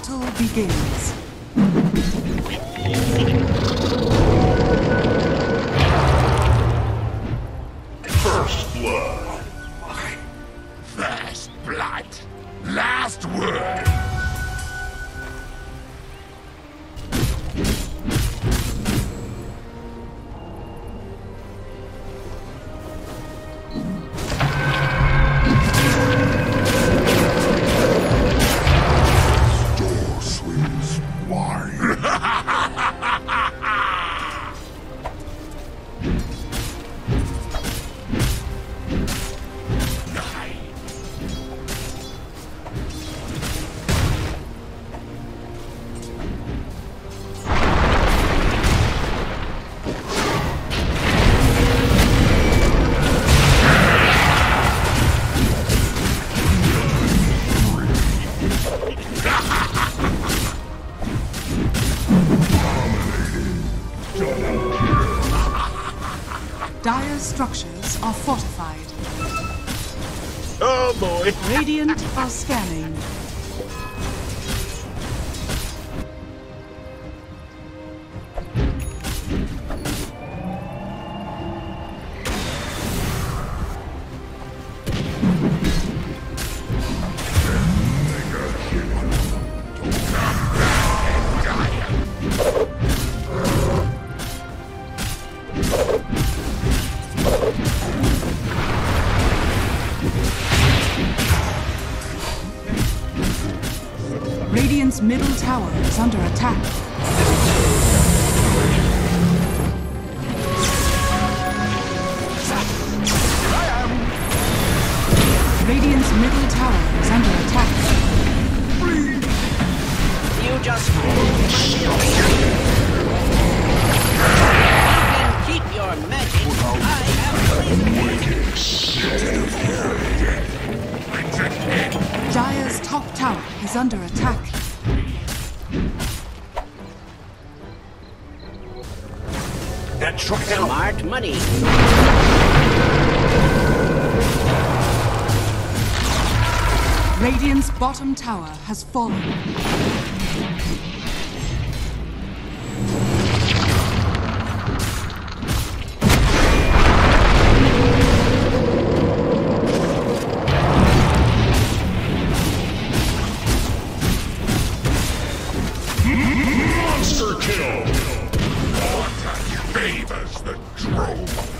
battle begins. Structures are fortified. Oh boy. Radiant are scanning. Tower is under attack. Radiant's middle tower is under attack. You just you can keep your magic. I am Dire's top tower is under attack. Money. Radiant's bottom tower has fallen. The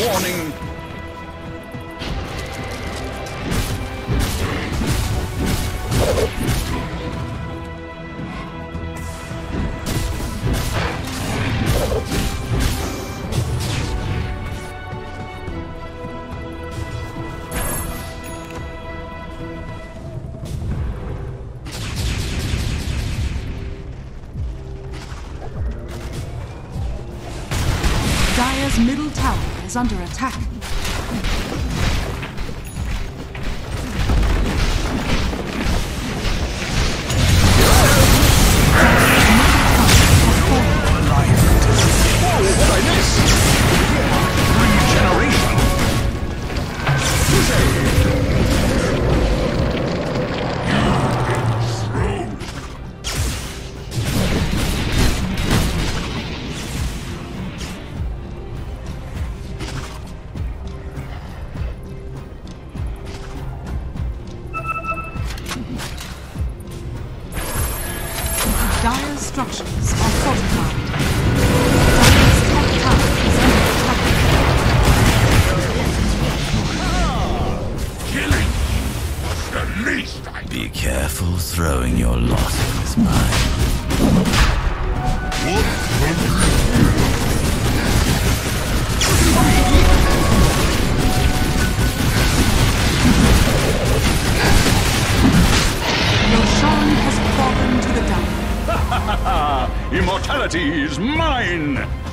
Warning. Under attack. Be careful throwing your lot in his mind. Roshan has fallen to the down. Immortality is mine.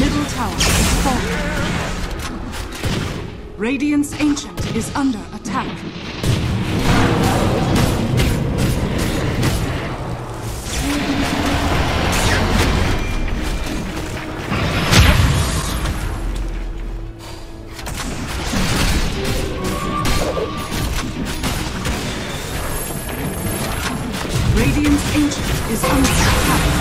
Middle tower is falling. Radiant's ancient is under attack. Radiant's ancient is under attack.